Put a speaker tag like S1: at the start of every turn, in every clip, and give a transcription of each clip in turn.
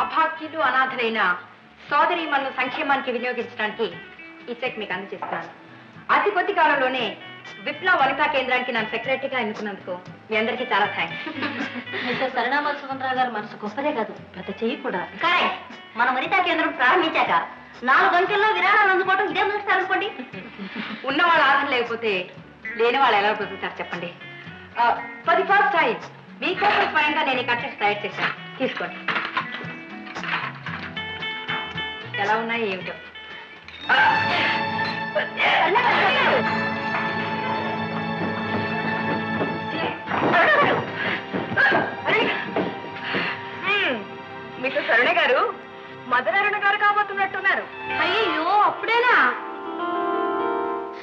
S1: అభాగ్యులు అనాథలైన సోదరి మన సంక్షేమానికి వినియోగించడానికి ఈ చెక్ మీకు అందజేస్తున్నాను. అతి కొద్ది కాలంలోనే విప్లవ వనితా కేంద్రానికి నన్ను సెక్రటరీగా ఎన్నుకున్నందుకు మీ అందరికీ చాలా థ్యాంక్స్
S2: మిస్టర్ సరణామ సుమంతరావు గారు మనసు గొప్పదే కాదు పెద్ద చెయ్యి కూడా.
S3: కరెక్ట్. మన వనితా కేంద్రం ప్రారంభించాక నాలుగు గంటల్లో విరాళాలు అందుకోవడం ఇదే మొదటిసారి అనుకోండి.
S1: ఉన్న వాళ్ళ ఆధారం లేకపోతే లేని వాళ్ళు ఎలా బ్రతుకుతారు చెప్పండి. ఫర్ ది ఫస్ట్ టైం మీకోసం స్వయంగా నేను ఈ కట్టెస్ తయారు చేశాను. తీసుకోండి. ఎలా ఉన్నాయి ఏమిటో. మీకు సరుణ గారు మదర్ అరుణ గారు కాబోతున్నట్టున్నారు.
S2: అయ్యో అప్పుడేనా?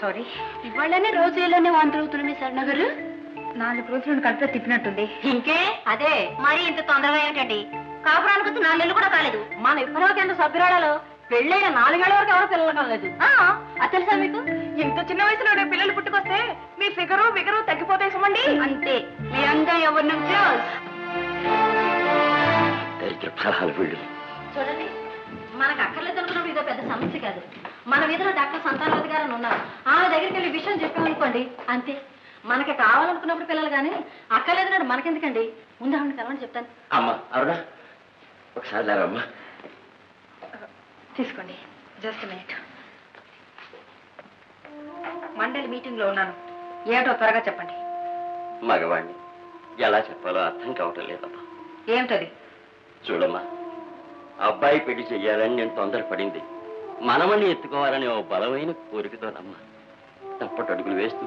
S1: సారీ
S2: ఇవాళనే రోజు ఇలానే వాంతులు అవుతున్నా మీ సరణ గారు.
S1: నాలుగు రోజులు కడుపులో తిప్పినట్టుంది.
S3: ఇంకే? అదే. మరి ఇంత తొందరగా ఏమిటండి? కాపురానికి వచ్చి నాలుగు నెలలు కూడా కాలేదు.
S2: మన విప్లవ కేంద్ర సభ్యురాలలో? పెళ్ళైన నాలుగేళ్ళ వరకు ఎవరు పిల్లలు కలలేదు
S3: ఆ,
S2: అది తెలుసా మీకు?
S1: ఇంత చిన్న వయసులో పిల్లలు పుట్టుకొస్తే మీ ఫిగరు ఫిగరు తగ్గిపోతాయి సుమండి.
S2: అంతే. క్లోజ్
S4: దరిద్ర సలహాలు వీళ్ళు.
S2: చూడండి మనకు అక్కర్లేదు అనుకున్నప్పుడు ఇదో పెద్ద సమస్య కాదు. మన వీధిలో డాక్టర్ సంతానవతి గారు అని ఉన్నారు. ఆమె దగ్గరికి వెళ్ళి విషయం చెప్పామనుకోండి అంతే. మనకి కావాలనుకున్నప్పుడు పిల్లలు కానీ అక్కర్లేదు మనకెందుకండి? ముందు ఆవిడ కలవని చెప్తాను.
S4: అమ్మ అరుణ ఒకసారి లేరమ్మా
S1: తీసుకోండి. జస్ట్ మినిట్ మండలి మీటింగ్లో ఉన్నాను. ఏమిటో త్వరగా చెప్పండి.
S4: మగవాణ్ణి. ఎలా చెప్పాలో అర్థం కావటం లేదమ్మా
S1: ఏమిటది?
S4: చూడమ్మా అబ్బాయి పెళ్ళి చెయ్యాలని నేను తొందరపడింది. మనమని ఎత్తుకోవాలని ఓ బలమైన కోరికతోనమ్మా. తప్పటడుగులు వేస్తూ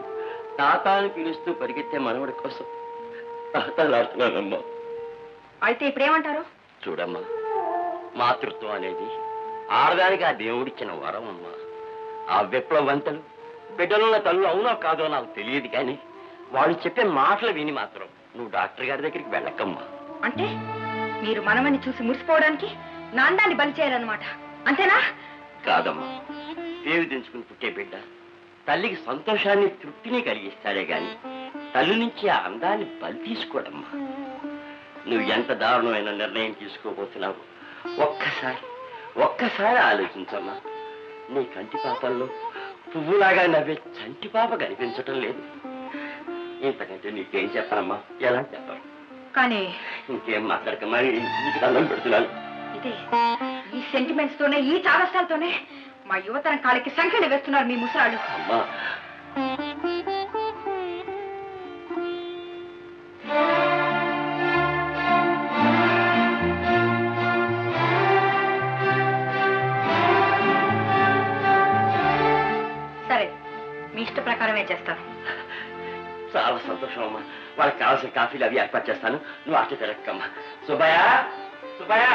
S4: తాత అని పిలుస్తూ పరిగెత్తే మనవడి కోసం తాతలాడుతున్నానమ్మా
S1: అయితే ఇప్పుడేమంటారు?
S4: చూడమ్మా మాతృత్వం అనేది ఆడదానికి ఆ దేవుడిచ్చిన వరం అమ్మా ఆ విప్లవంతలు బిడ్డలున్న తల్లు అవునో కాదో నాకు తెలియదు కానీ వాళ్ళు చెప్పే మాటలు విని మాత్రం నువ్వు డాక్టర్ గారి దగ్గరికి వెళ్ళకమ్మా.
S1: అంటే మీరు మనమని చూసి మురిసిపోవడానికి నా అందాన్ని బలి చేయాలన్నమాట. అంతేనా?
S4: కాదమ్మా. పేరు తెంచుకుని పుట్టే బిడ్డ తల్లికి సంతోషాన్ని తృప్తిని కలిగిస్తాడే గాని తల్లి నుంచి ఆ అందాన్ని బలి తీసుకోడమ్మా. నువ్వు ఎంత దారుణమైన నిర్ణయం తీసుకోబోతున్నావు ఒక్కసారి ఒక్కసారి ఆలోచించమ్మా నీ కంటి పాపల్లో పువ్వులాగా నవ్వే చంటి పాప కనిపించటం లేదు. ఇంతకంటే నీకేం చెప్పనమ్మా ఎలా చెప్పను
S1: కానీ
S4: ఇంకేం మాట్లాడకమ్మా నీకు దండం పెడుతున్నాను.
S1: ఇదే ఈ సెంటిమెంట్స్ తోనే ఈ చాదస్తాలతోనే మా యువతరం కాలికి సంఖ్యలు వేస్తున్నారు మీ ముసరాళ్ళు
S4: అమ్మా
S1: ప్రకారమే చేస్తాం
S4: చాలా సంతోషం అమ్మా. వాళ్ళకి కావాల్సిన కాఫీలు అవి ఏర్పాటు చేస్తాను. నువ్వు అటు తిరగక్కమ్మా సుబ్బయ్య! సుబ్బయ్య!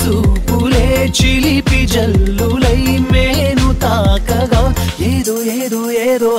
S5: చూపులే చిలిపి జల్లు रो